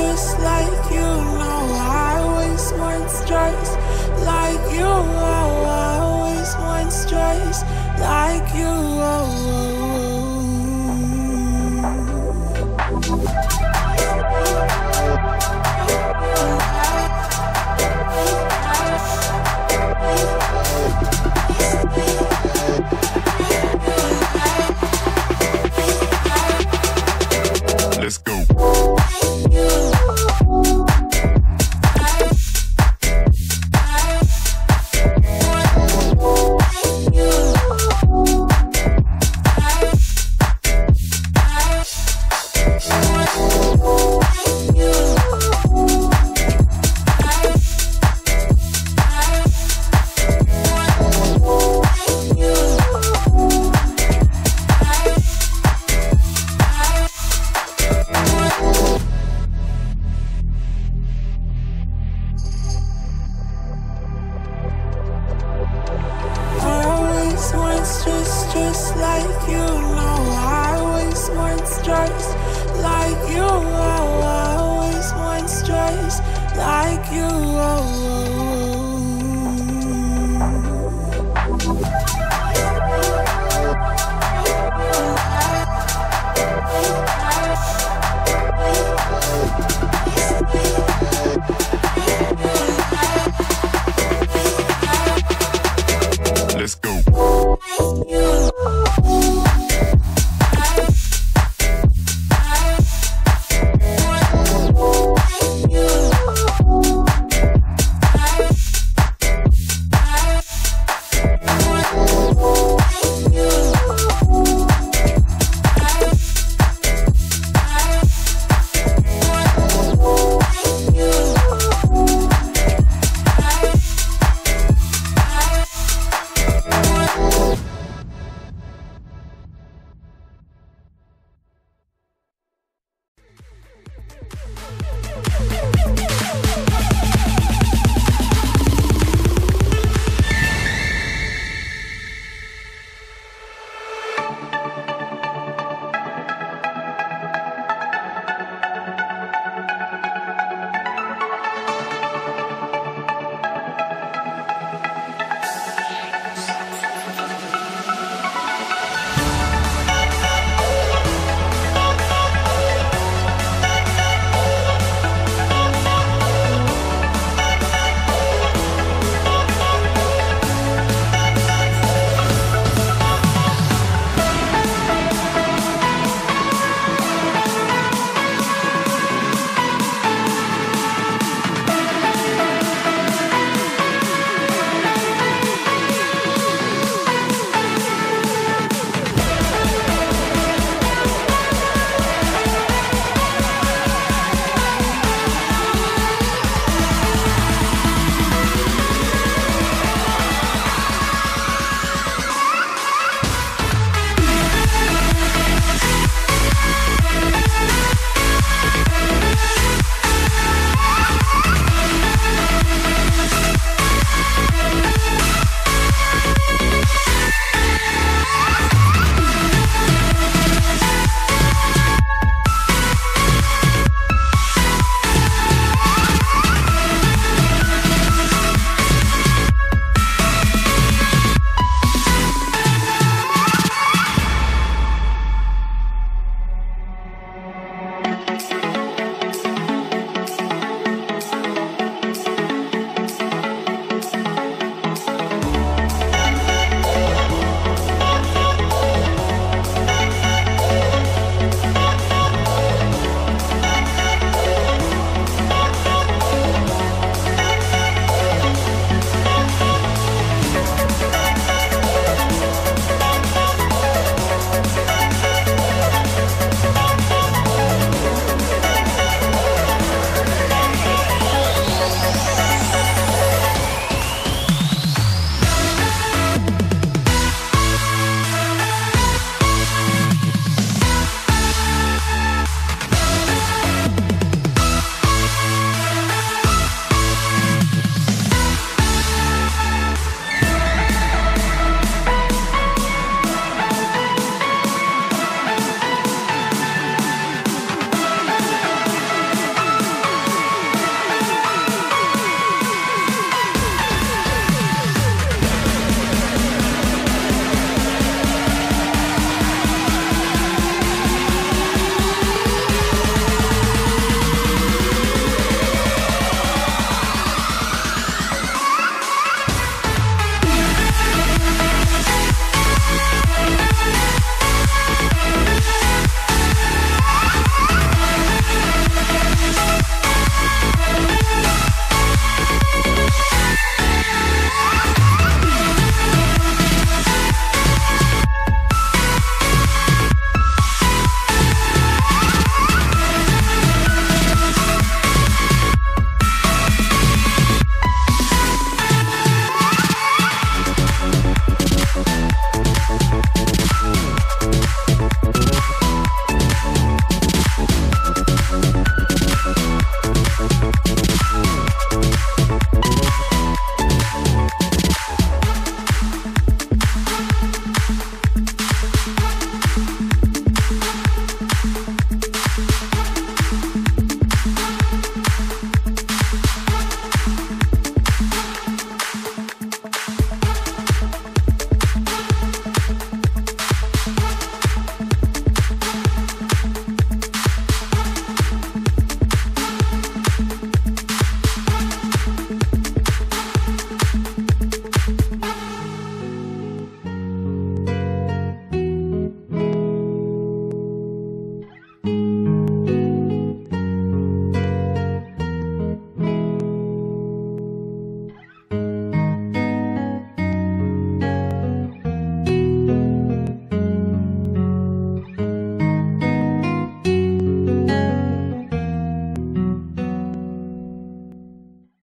just like you. No, I always want stress like you. Oh, I always want stress like you. Oh, just like you. know I always want stress like you. Always want stress like you. Oh,